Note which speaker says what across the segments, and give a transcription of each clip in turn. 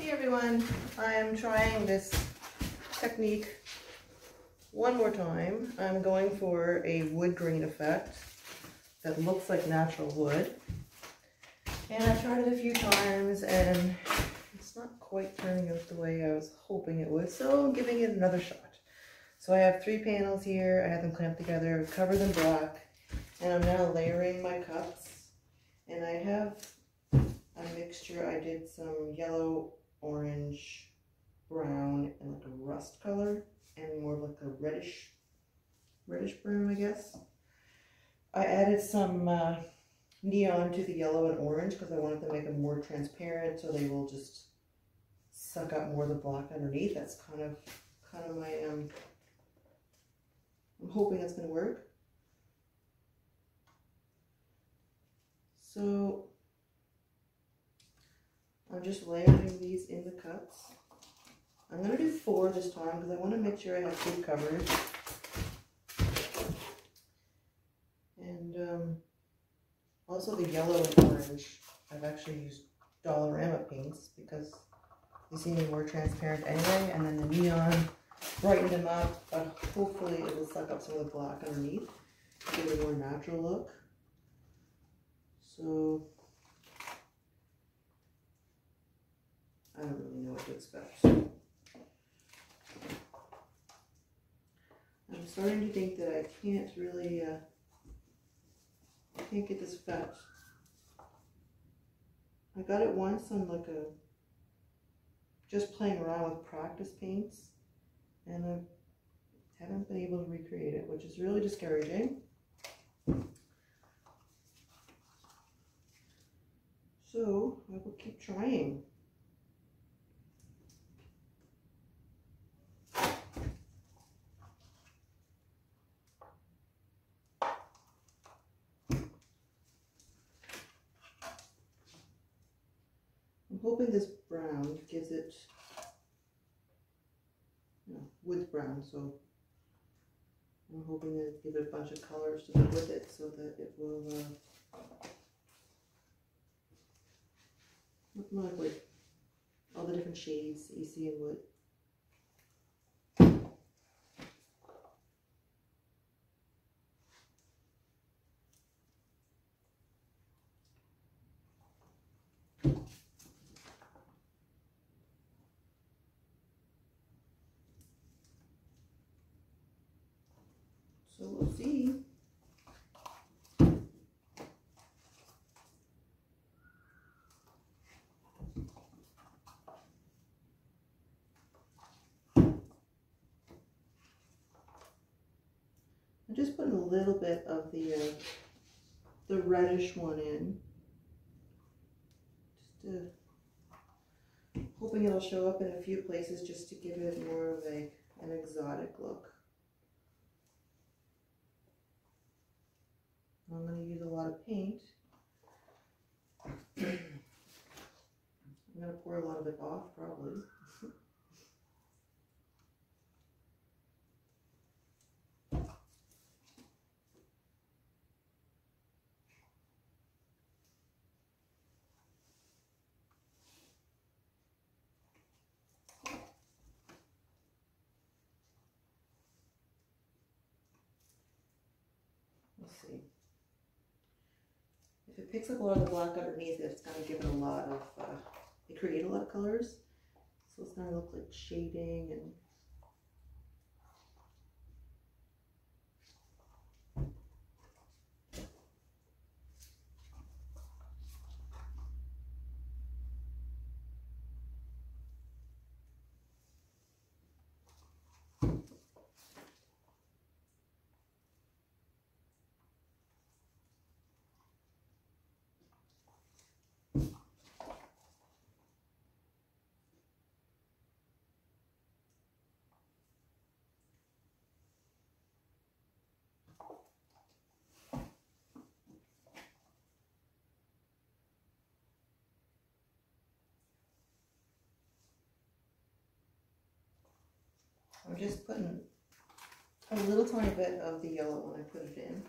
Speaker 1: Hey everyone, I'm trying this technique one more time. I'm going for a wood grain effect that looks like natural wood. And I've tried it a few times and it's not quite turning out the way I was hoping it would, so I'm giving it another shot. So I have three panels here, I have them clamped together, cover them black, and I'm now layering my cups. And I have a mixture, I did some yellow, orange, brown, and like a rust color, and more like a reddish, reddish brown, I guess. I added some uh, neon to the yellow and orange because I wanted to make them more transparent so they will just suck up more of the black underneath. That's kind of, kind of my, um, I'm hoping that's going to work. So I'm just layering these in the cups. I'm going to do four this time because I want to make sure I have good coverage. And um, also the yellow and orange, I've actually used Dollarama paints because they seem more transparent anyway. And then the neon brightened them up, but hopefully it will suck up some of the black underneath, give it a more natural look. So I don't I'm starting to think that I can't really, uh, I can't get this effect. I got it once on like a, just playing around with practice paints, and I haven't been able to recreate it, which is really discouraging. So I will keep trying. I'm hoping this brown gives it you know, wood brown, so I'm hoping to give it a bunch of colors to go with it so that it will uh, look more like. All the different shades you see in wood. So we'll see. I'm just putting a little bit of the uh, the reddish one in. Just to, hoping it'll show up in a few places just to give it more of a an exotic look. I'm going to use a lot of paint. I'm going to pour a lot of it off probably. Let's see. If it picks up a lot of the black underneath, it's going to give it a lot of, uh, it create a lot of colors. So it's going to look like shading and I'm just putting a little tiny bit of the yellow when I put it in.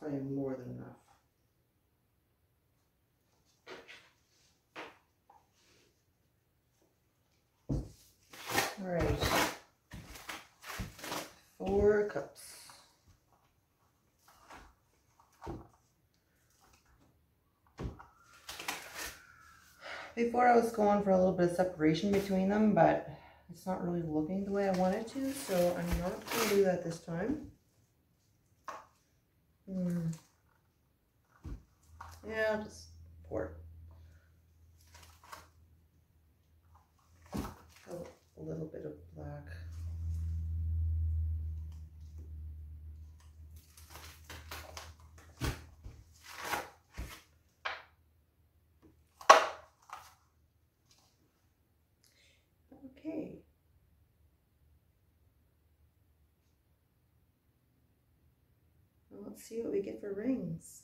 Speaker 1: Probably more than enough. All right. Four cups. Before I was going for a little bit of separation between them, but it's not really looking the way I want it to, so I'm not going to do that this time. Hmm. Yeah, just pour. A little bit of black. Okay. Well, let's see what we get for rings.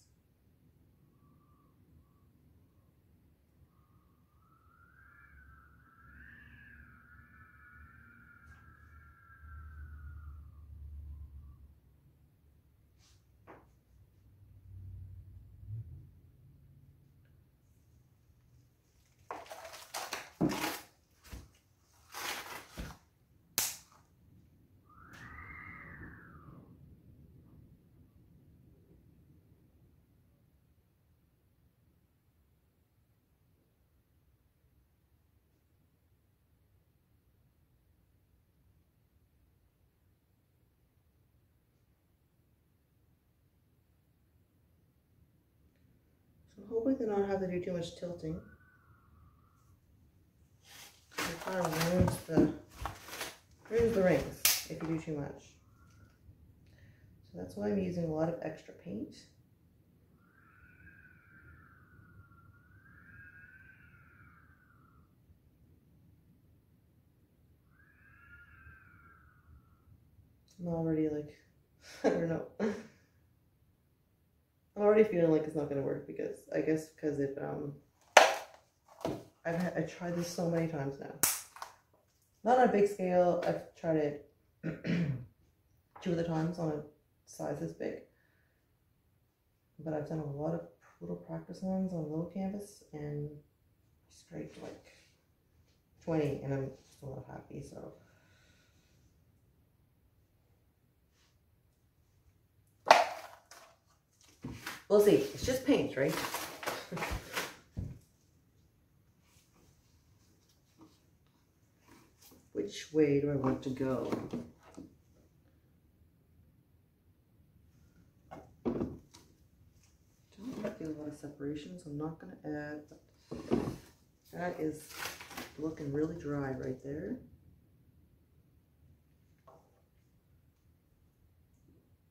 Speaker 1: So I'm hoping to not have to do too much tilting. It kind of ruins the, ruins the rings if you do too much. So that's why I'm using a lot of extra paint. I'm already like, I don't know. Already feeling like it's not gonna work because I guess because it um I've had, I tried this so many times now. Not on a big scale. I've tried it two other times on a size this big, but I've done a lot of little practice ones on little canvas and scraped like 20 and I'm still not happy. So. We'll see. It's just paint, right? Which way do I want to go? Don't like a lot of separation, so I'm not going to add. That is looking really dry right there.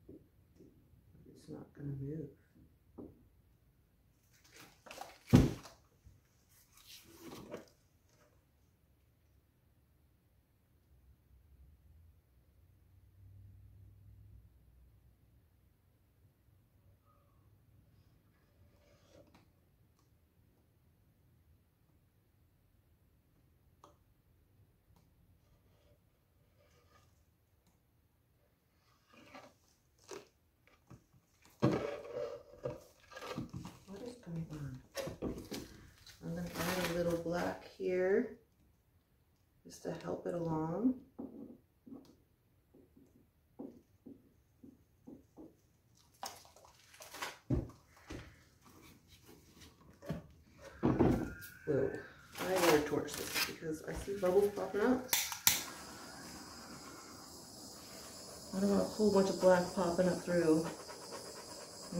Speaker 1: It's not going to move. What is going on? I'm going to add a little black here just to help it along. Whoa, I better torch this because I see bubbles popping up. I don't want a whole bunch of black popping up through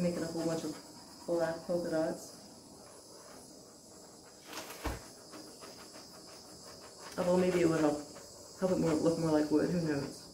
Speaker 1: making a whole bunch of black polka dots. Although maybe it would help help it more look more like wood, who knows.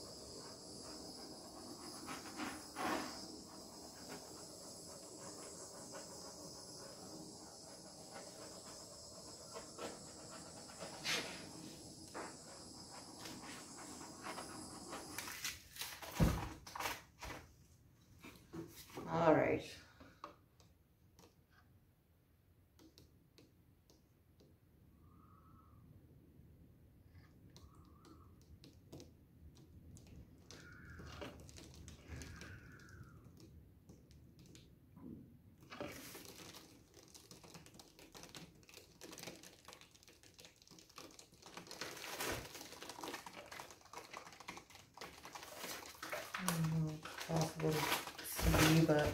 Speaker 1: we'll see, but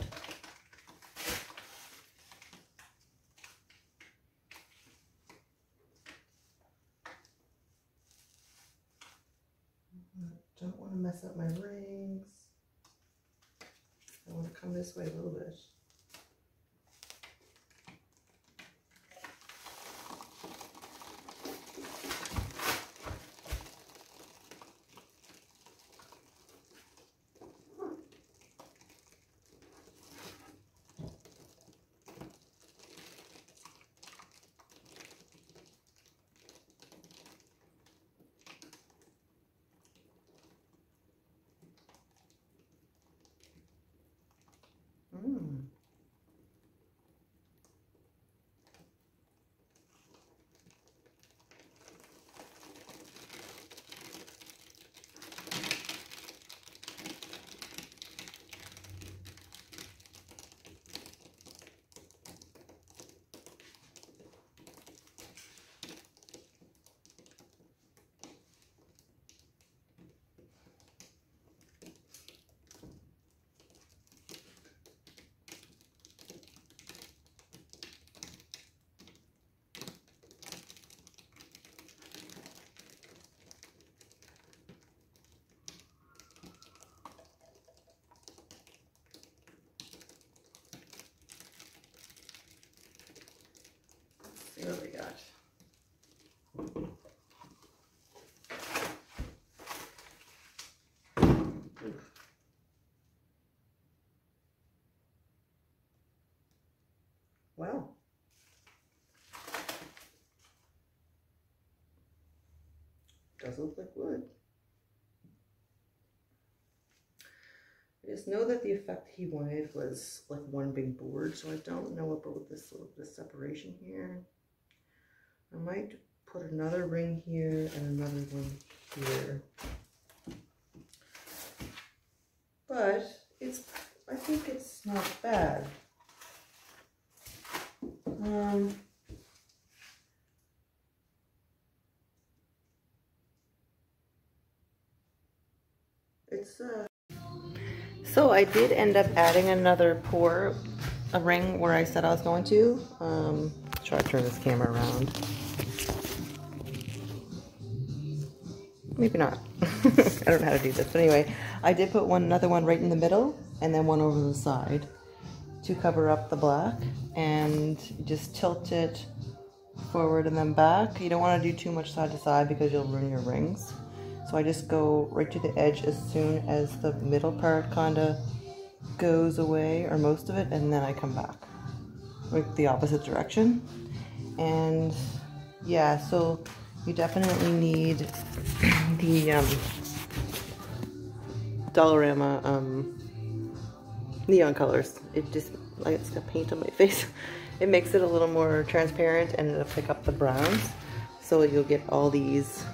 Speaker 1: see what we got. Wow. Doesn't look like wood. I just know that the effect he wanted was like one big board, so I don't know about this little this separation here. I might put another ring here and another one here. But it's, I think it's not bad. Um, it's, uh, so I did end up adding another pour, a ring where I said I was going to. Um, try to turn this camera around. Maybe not. I don't know how to do this. But anyway, I did put one another one right in the middle and then one over the side to cover up the black and just tilt it forward and then back. You don't want to do too much side to side because you'll ruin your rings. So I just go right to the edge as soon as the middle part kind of goes away or most of it and then I come back like the opposite direction. And yeah so you definitely need the um, Dollarama um, neon colors. It just like it's got paint on my face. It makes it a little more transparent and it'll pick up the browns. So you'll get all these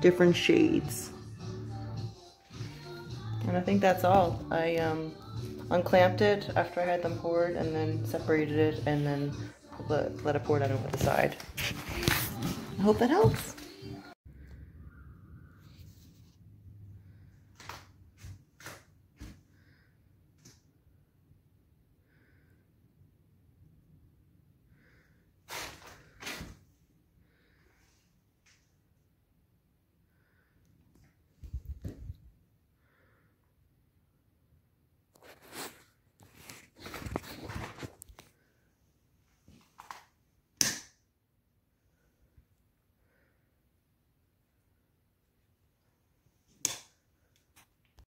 Speaker 1: different shades. And I think that's all. I um, unclamped it after I had them poured and then separated it and then let, let it pour down over the side. I hope that helps.